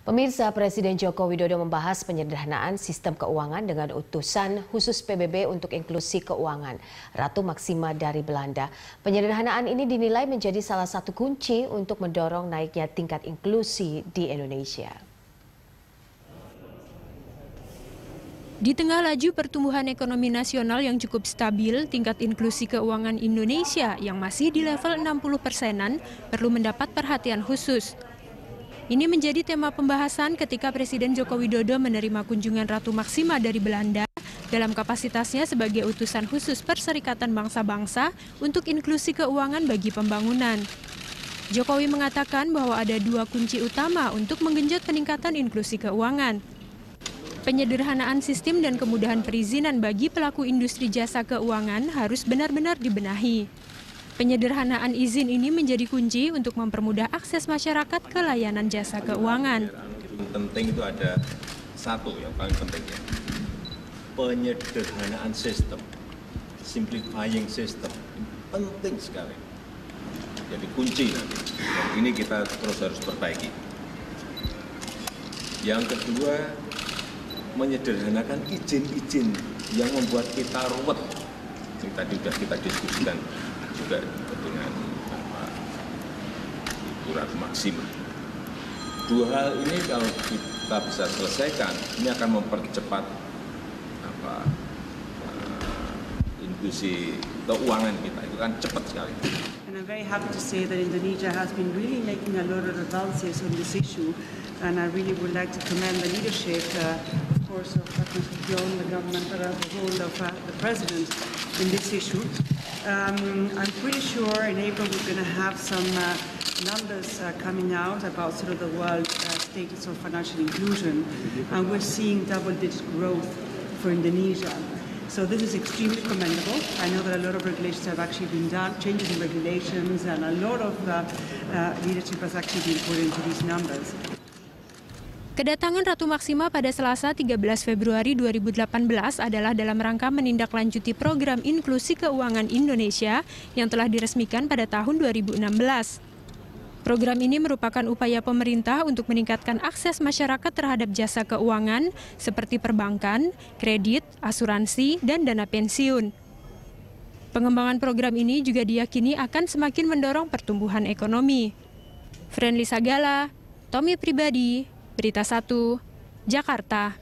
Pemirsa Presiden Joko Widodo membahas penyederhanaan sistem keuangan dengan utusan khusus PBB untuk inklusi keuangan, Ratu Maksima dari Belanda. Penyederhanaan ini dinilai menjadi salah satu kunci untuk mendorong naiknya tingkat inklusi di Indonesia. Di tengah laju pertumbuhan ekonomi nasional yang cukup stabil, tingkat inklusi keuangan Indonesia yang masih di level 60 persenan perlu mendapat perhatian khusus. Ini menjadi tema pembahasan ketika Presiden Joko Widodo menerima kunjungan Ratu Maksima dari Belanda dalam kapasitasnya sebagai utusan khusus Perserikatan Bangsa-Bangsa untuk inklusi keuangan bagi pembangunan. Jokowi mengatakan bahwa ada dua kunci utama untuk menggenjot peningkatan inklusi keuangan. Penyederhanaan sistem dan kemudahan perizinan bagi pelaku industri jasa keuangan harus benar-benar dibenahi. Penyederhanaan izin ini menjadi kunci untuk mempermudah akses masyarakat ke layanan jasa keuangan. Penting itu ada satu yang paling penting ya, penyederhanaan sistem, simplifying system, penting sekali. Jadi kunci nanti, dan ini kita terus harus perbaiki. Yang kedua, menyederhanakan izin-izin yang membuat kita ruwet. Ini tadi sudah kita diskusikan juga dengan Bapak Ibu Ratu Maksima. Dua hal ini kalau kita bisa selesaikan, ini akan mempercepat apa, uh, inklusi keuangan kita itu kan cepat sekali. And I'm very happy to say that Indonesia has been really making a lot of advances on this issue, and I really would like to commend the leadership, uh, of course, of President John, the government, but as a whole of uh, the President in this issue. Um, I'm pretty sure in April we're going to have some uh, numbers uh, coming out about sort of the world uh, status of financial inclusion, and we're seeing double-digit growth for Indonesia. So this is extremely commendable. I know that a lot of regulations have actually been done, changes in regulations, and a lot of uh, uh, leadership has actually been put into these numbers. Kedatangan Ratu Maksima pada Selasa 13 Februari 2018 adalah dalam rangka menindaklanjuti program inklusi keuangan Indonesia yang telah diresmikan pada tahun 2016. Program ini merupakan upaya pemerintah untuk meningkatkan akses masyarakat terhadap jasa keuangan seperti perbankan, kredit, asuransi, dan dana pensiun. Pengembangan program ini juga diyakini akan semakin mendorong pertumbuhan ekonomi. Friendly Sagala, Tommy Pribadi, Berita 1, Jakarta.